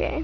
Okay.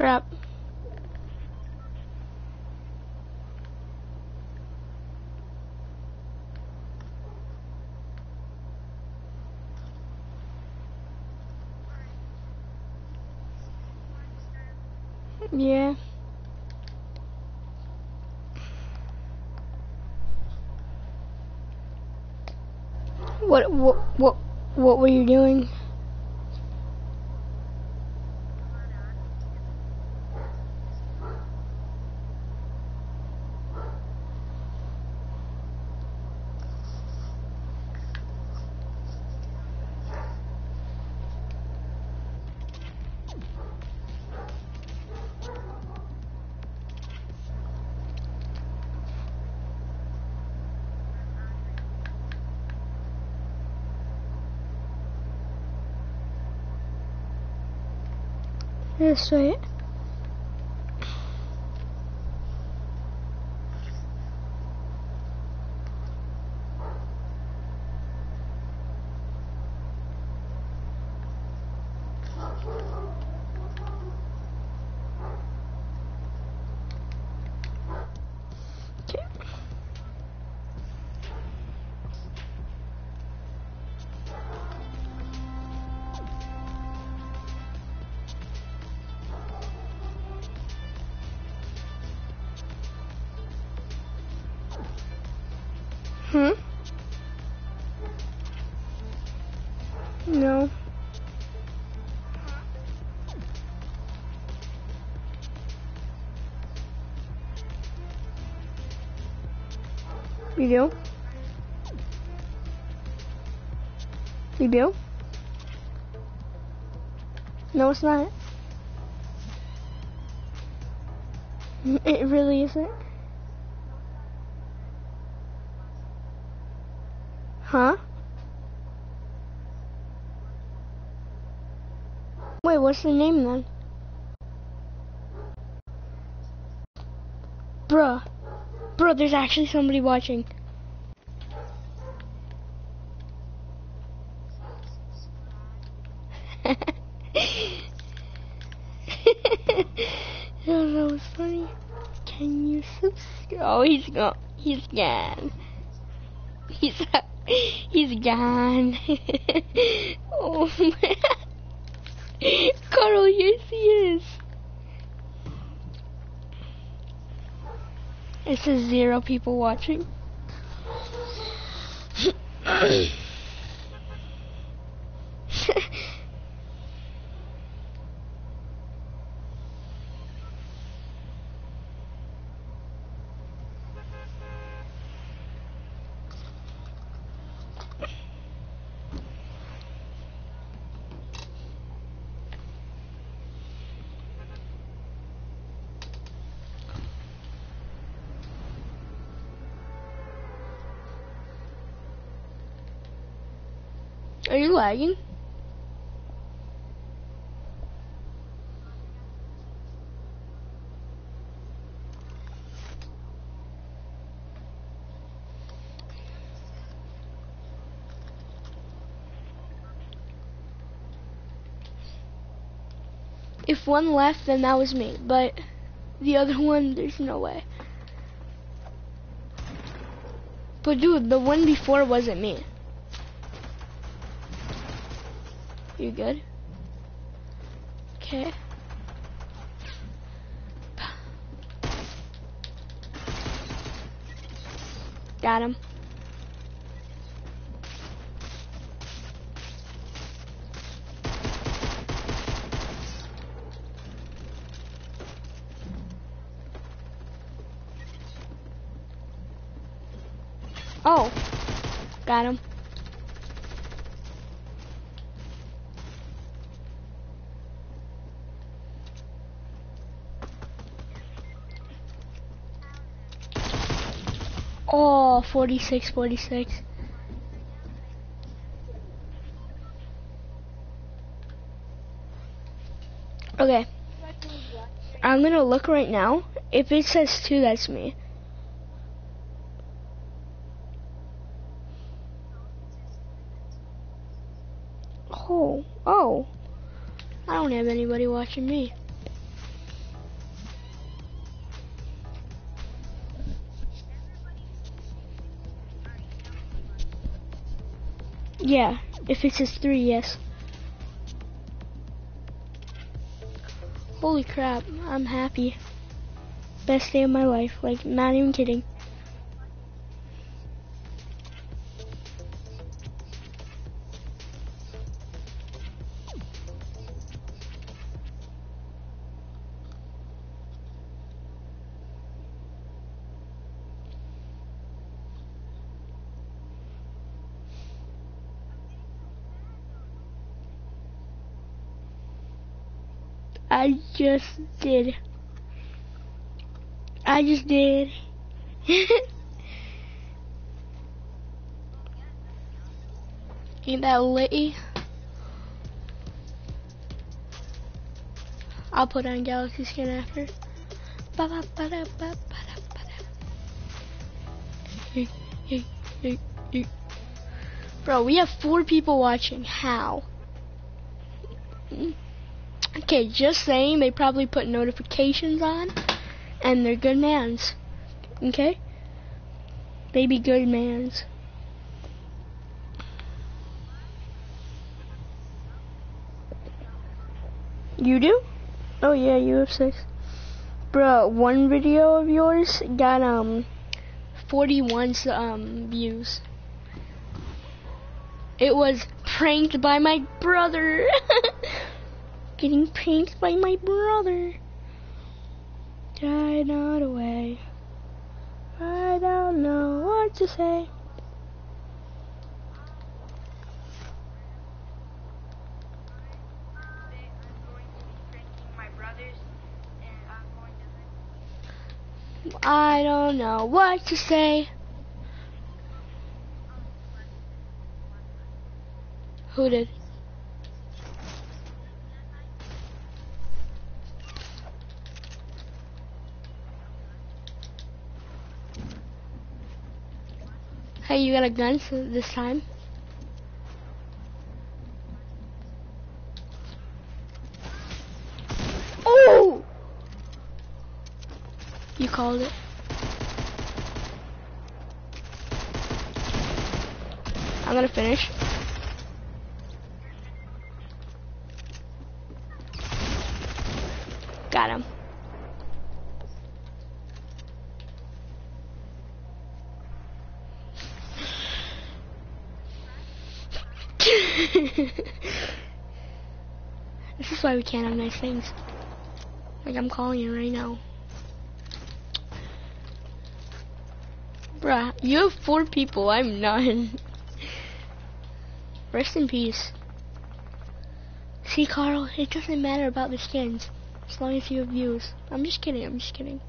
Crap. Yeah. What what what what were you doing? This way. Do? You do? No, it's not. It really isn't. Huh? Wait, what's the name then? Bruh. Bruh, there's actually somebody watching. oh, that was funny. Can you subscribe? Oh, he's gone. He's gone. He's he's gone. oh man. Carl, yes he is. It says zero people watching. If one left, then that was me. But the other one, there's no way. But dude, the one before wasn't me. You good? Okay. Got him. Oh, got him. Oh, 46, 46. Okay. I'm gonna look right now. If it says two, that's me. Oh, oh. I don't have anybody watching me. Yeah, if it says three, yes. Holy crap, I'm happy. Best day of my life, like, not even kidding. I just did. I just did. Ain't that litty? I'll put on Galaxy Skin after. Ba -ba -ba. Bro, we have four people watching. How? Okay, just saying, they probably put notifications on, and they're good mans. Okay? They be good mans. You do? Oh yeah, you have six. Bro, one video of yours got um 41 um views. It was pranked by my brother. Getting pranked by my brother. Died not away. I don't know what to say. I don't know what to say. Who did? You got a gun this time? Oh! You called it. I'm gonna finish. Got him. this is why we can't have nice things. Like I'm calling you right now. Bruh, you have four people, I'm none. Rest in peace. See, Carl, it doesn't matter about the skins. As long as you have views. I'm just kidding, I'm just kidding.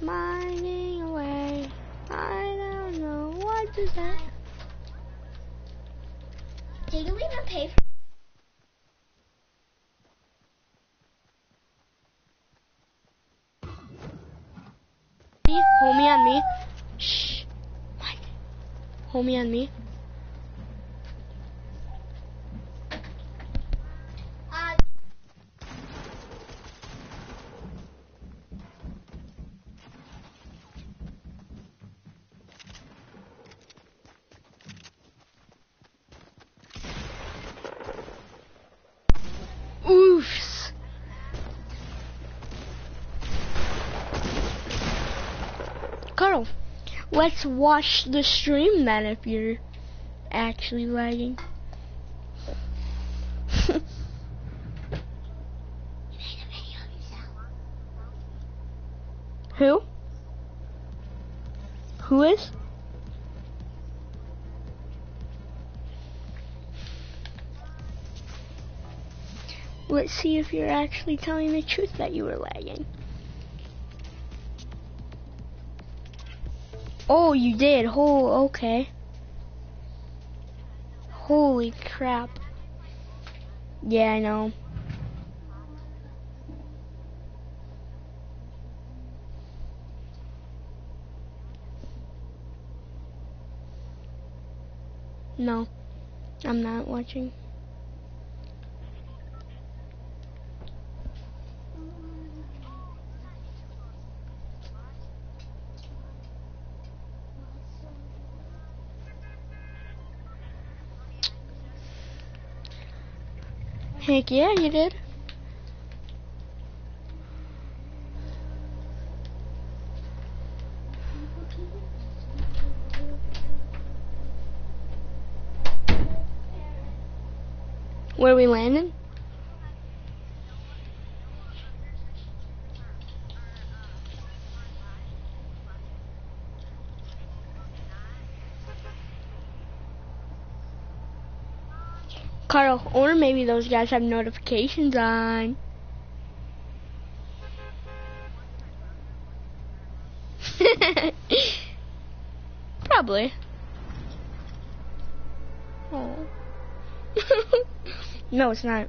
Mining away. I don't know is that? Did you even pay for Me, homie on me. Shh. Mike. Homie on me. Let's watch the stream then if you're actually lagging. you made a video of yourself? Who? Who is? Let's see if you're actually telling the truth that you were lagging. Oh, you did. Oh, okay. Holy crap. Yeah, I know. No, I'm not watching. Yeah, you did. Where are we landing? Carl, or maybe those guys have notifications on. Probably. Oh. no, it's not.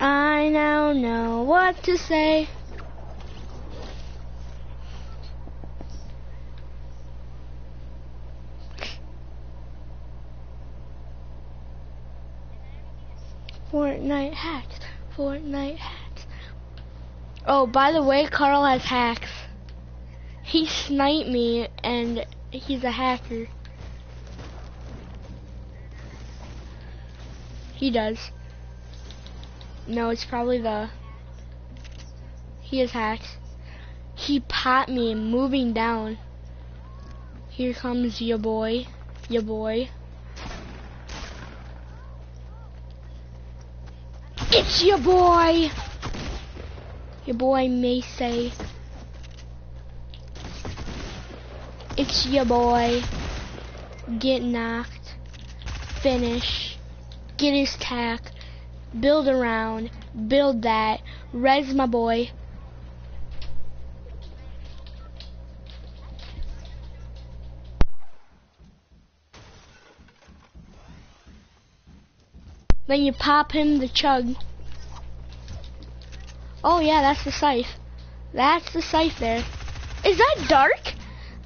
I now know what to say. Fortnite hacked. Fortnite hacked. Oh, by the way, Carl has hacks. He sniped me, and he's a hacker. He does. No, it's probably the. He has hacks. He popped me moving down. Here comes your boy. Your boy. It's your boy! Your boy Macy. It's your boy. Get knocked. Finish. Get his tack. Build around. Build that. Res my boy. Then you pop him the chug. Oh yeah, that's the scythe. That's the scythe there. Is that dark?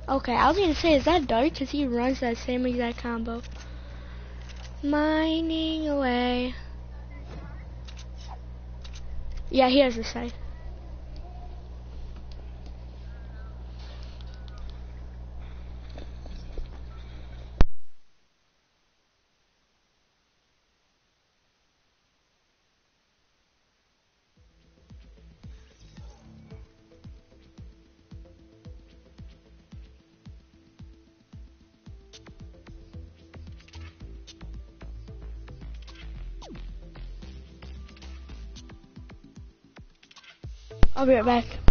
Okay, I was gonna say, is that dark? Cause he runs that same exact combo. Mining away. Yeah, he has the scythe. I'll be right back.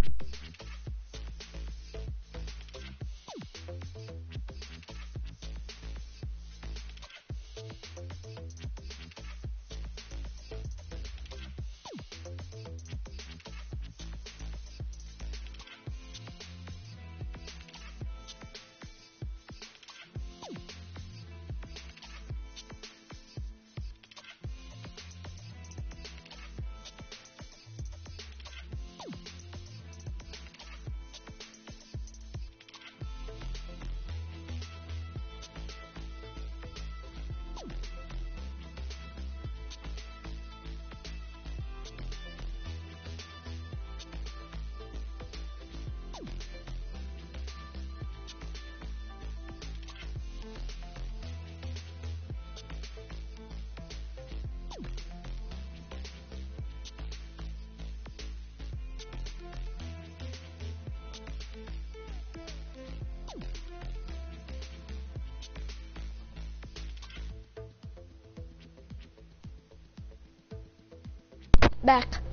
Back.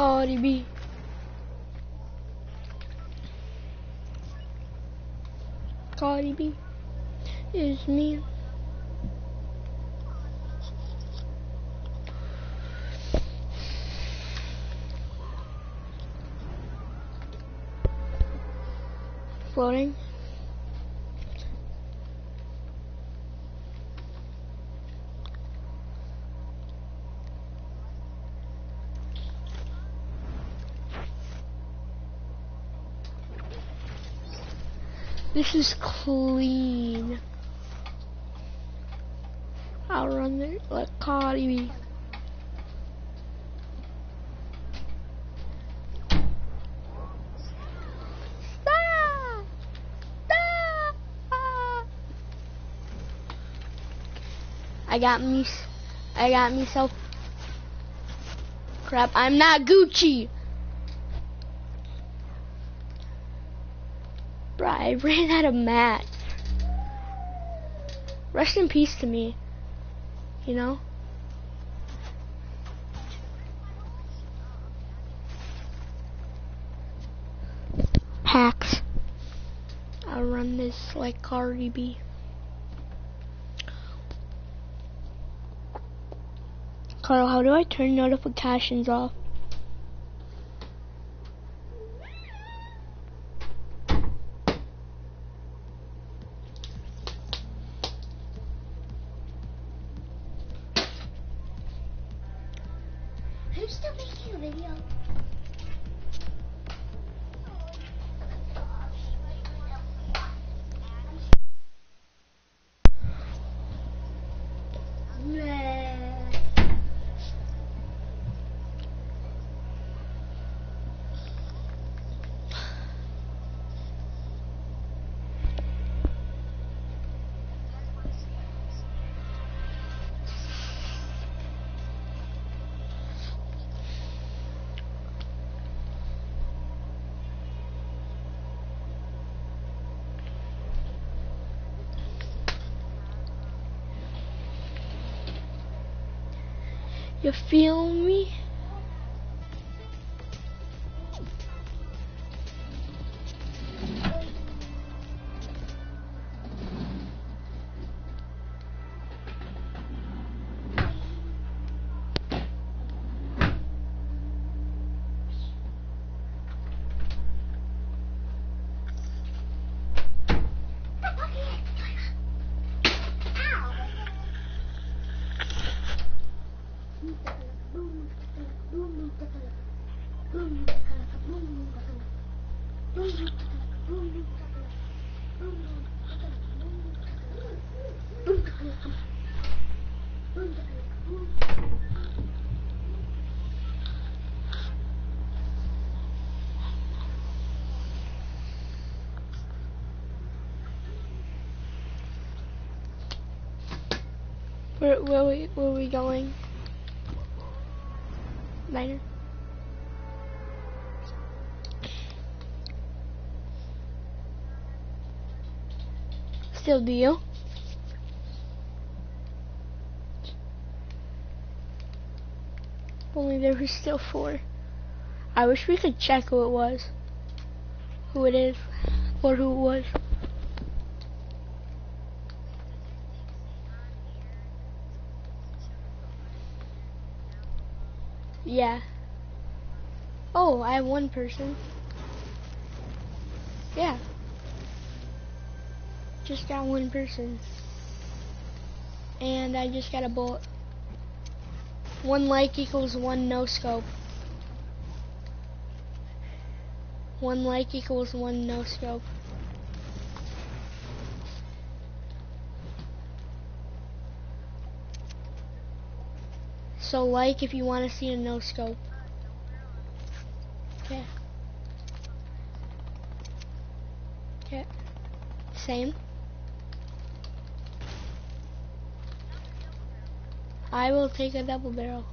Cardi B. Cardi B is me. Floating. This is clean. I'll run it like Cardi. Stop! Stop! I got me. I got myself. Crap! I'm not Gucci. Bruh, I ran out of mats. Rest in peace to me. You know? Hacks. I'll run this like Cardi B. Carl, how do I turn notifications off? Video? You feel me? Where where we where we going? Minor. Still you? Only there was still four. I wish we could check who it was. Who it is. Or who it was. Yeah. Oh, I have one person. Yeah. Just got one person. And I just got a bullet. One like equals one no scope. One like equals one no scope. So like if you want to see a no scope. Yeah. Yeah. Same. I will take a double barrel.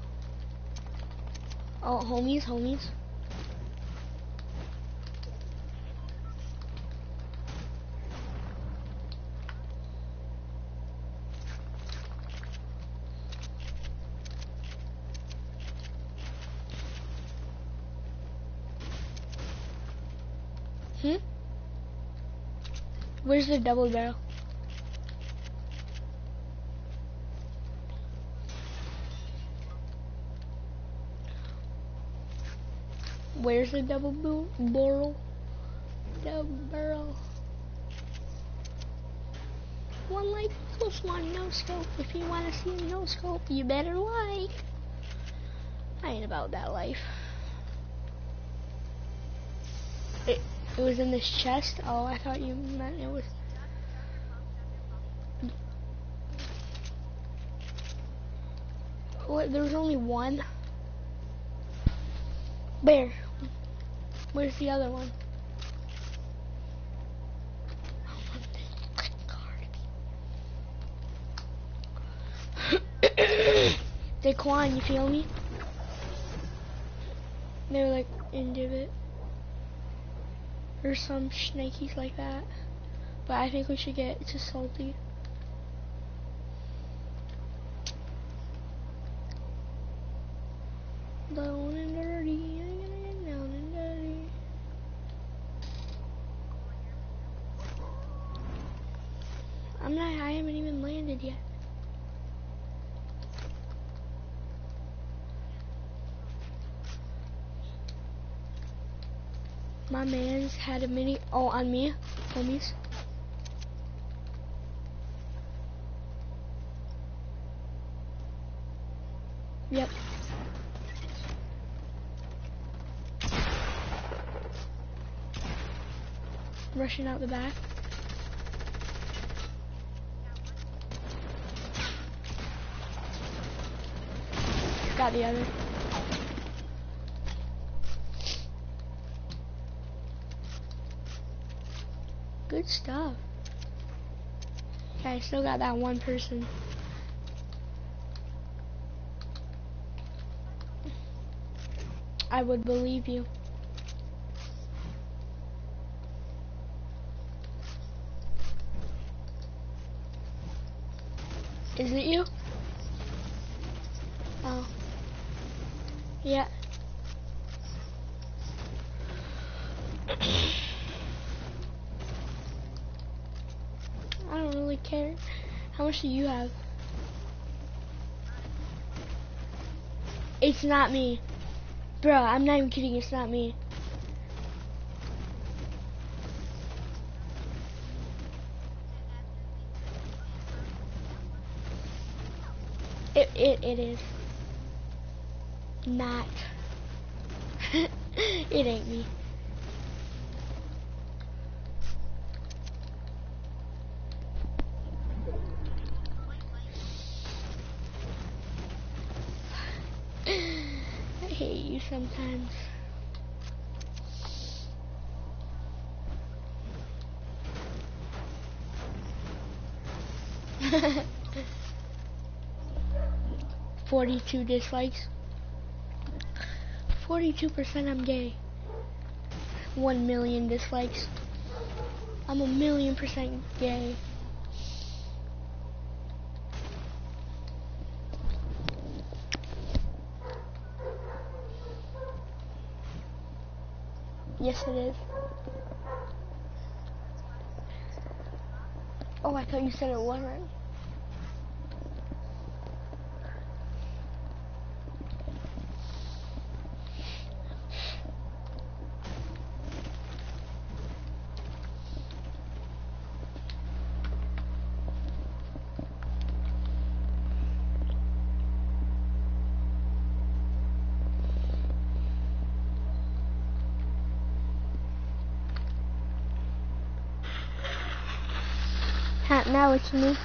Oh, homies, homies. Where's the double barrel? Where's the double barrel? Double barrel. One like equals one no scope. If you want to see a no scope, you better like. I ain't about that life. It, it was in this chest? Oh, I thought you meant it was... What, there was only one? Where? Where's the other one? Daquan, you feel me? They're like in divot. Or some snakies like that. But I think we should get to salty. Down and dirty, I'm gonna get down and dirty. I'm not, I haven't even landed yet. My man's had a mini, oh, on me, homies. Yep. Rushing out the back. Got the other. Good stuff. Okay, I still got that one person. I would believe you. Is it you? Oh. Yeah. I don't really care. How much do you have? It's not me. Bro, I'm not even kidding, it's not me. It, it, it is. Not. it ain't me. 42 dislikes. 42% I'm gay. 1 million dislikes. I'm a million percent gay. Yes, it is. Oh, I thought you said it wasn't. Ha, now it's me.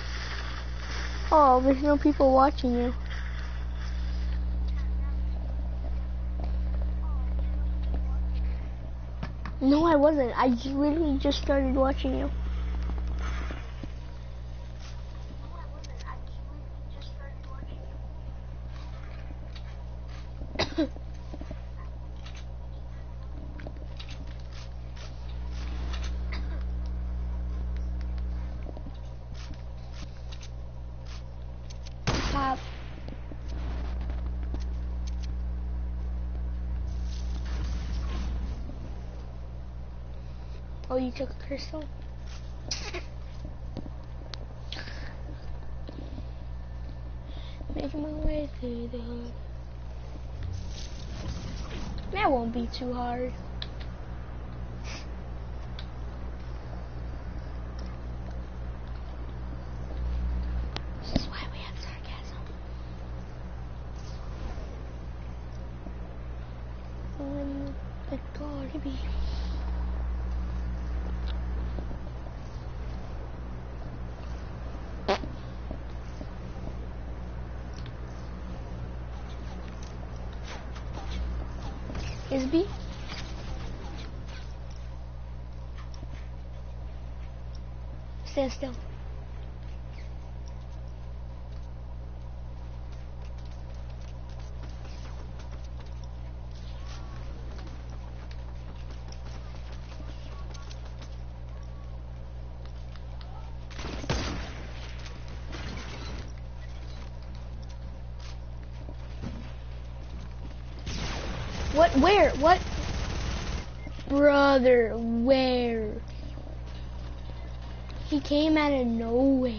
Oh, there's no people watching you. No, I wasn't. I literally just started watching you. Oh, you took a crystal? Making my way through the hood. That won't be too hard. This is why we have sarcasm. When the glory be. Isby? Stand still. What? Where? What? Brother, where? He came out of nowhere.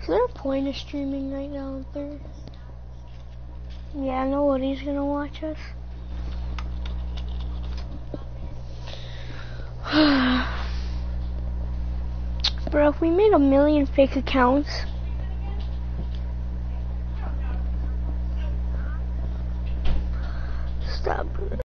Is there a point of streaming right now there? Yeah, he's gonna watch us. Bro, if we made a million fake accounts,